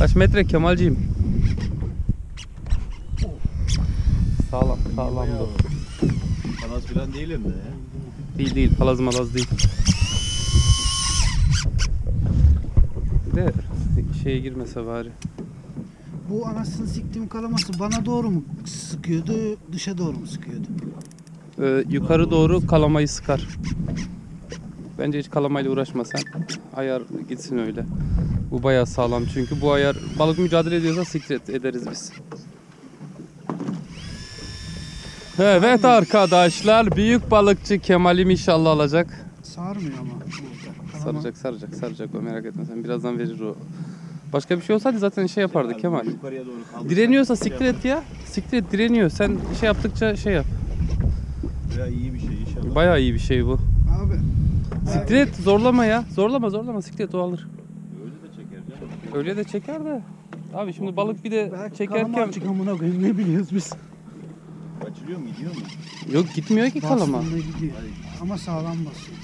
Kaç metre Kemalciğim? Sağlam, sağlam bu. Kanaz falan değilim de ya. Değil değil, palaz malaz değil. Bir de şeye girmese bari. Bu anasını siktiğim kalaması bana doğru mu sıkıyordu, dışa doğru mu sıkıyordu? Ee, yukarı doğru kalamayı sıkar. Bence hiç kalamayla uğraşma sen. Ayar gitsin öyle. Bu bayağı sağlam çünkü bu ayar balık mücadele ediyorsa sikret ederiz biz. Evet arkadaşlar büyük balıkçı Kemal'im inşallah alacak. Sarmıyor ama. Saracak saracak saracak o merak etme sen birazdan verir o. Başka bir şey olsaydı zaten şey yapardı Abi Kemal. Yukarıya doğru kaldır. Direniyorsa siktir et ya. Siktir et direniyor. Sen şey yaptıkça şey yap. Ya iyi bir şey inşallah. Bayağı iyi bir şey bu. Abi. Siktir et zorlama ya. Zorlama zorlama siktir et o alır. Öyle de çeker canım. Öyle de çeker de. Abi şimdi balık bir de Belki kalama çekerken açık amına koyayım ne biliyoruz biz. Kaçırıyor mu gidiyor mu? yok gitmiyor ki kalama. Bastığında gidiyor. Ama sağlam basıyor.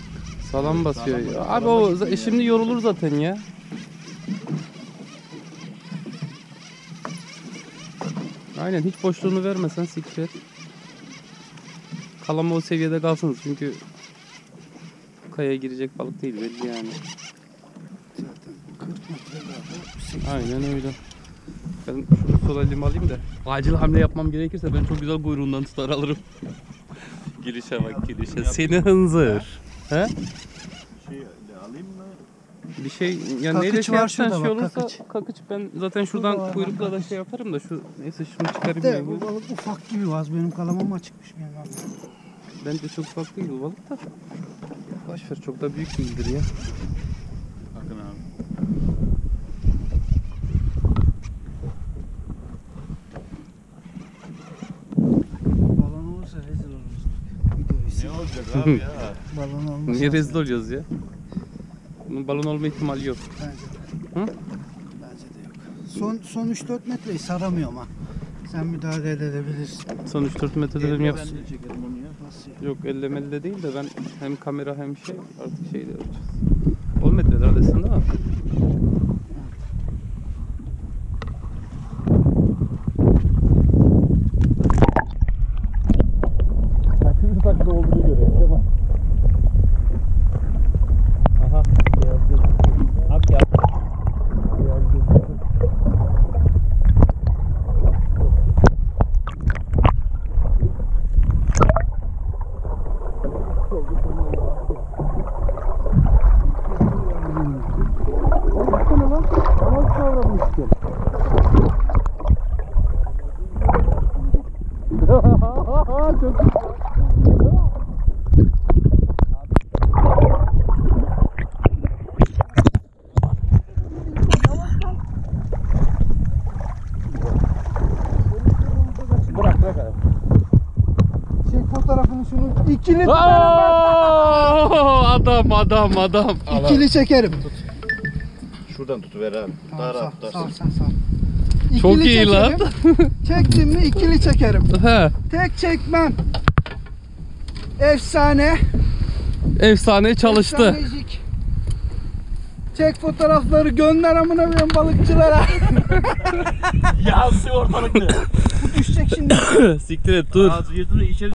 Sağlam basıyor. Sağlam ya. basıyor. Abi o za- basıyor şimdi yorulur zaten ya. Aynen hiç boşluğunu vermesen siktir. Kalama o seviyede kalsın çünkü kayaya girecek balık değil belli yani. Zaten 40 metre. Aynen öyle. Ben şunu sol elime alayım da. Acil hamle yapmam gerekirse ben çok güzel kuyruğundan tutar alırım. girişe bak girişe. Seni hınzır. He? Bir şey de alayım mı? Bir şey yani Kakıç neyle şey var yapsan şey bak, olursa kakıç. kakıç. ben zaten Şurada şuradan var, kuyrukla da şey yaparım da şu neyse şunu çıkarayım De bu balık ufak gibi vaz benim kalamam açıkmış benim abi. Bence çok ufak değil bu balık da. Boş ver çok da büyük değildir ya. Bakın abi. Balon olursa rezil oluruz. Videoyu Ne olacak abi ya? Balon olmasa. Niye rezil oluyoruz ya? Bunun balon olma ihtimali yok. Bence de. Hı? Bence de yok. Son, son 3-4 metreyi saramıyor ama. Sen müdahale edebilirsin. Son 3-4 metrede benim yap. Ben de çekerim onu ya. Nasıl? Yok ellemeli de değil de ben hem kamera hem şey artık şey de yapacağız. 10 metrelerdesin değil mi? Takla olduğunu görüyorum Kemal. Aha. Beyaz gözüküyor. Abi gel. Beyaz gözüküyor. Ama kavramıştım. Çok Bırak bırak abi. Çek fotoğrafını şunun. İkili, adam adam adam. ikili çekerim. Şuradan tutuver abi. Tamam, Daha rahat tutarsın. sen sal. Çok İkili iyi lan. çekerim. Çektim mi ikili çekerim. He. Tek çekmem. Efsane. Efsane çalıştı. efsanecik. Çek fotoğrafları gönder amına koyayım balıkçılara. Yazsı ortalıkta. Bu düşecek şimdi. Siktir et dur. Ağzı yırtını içeri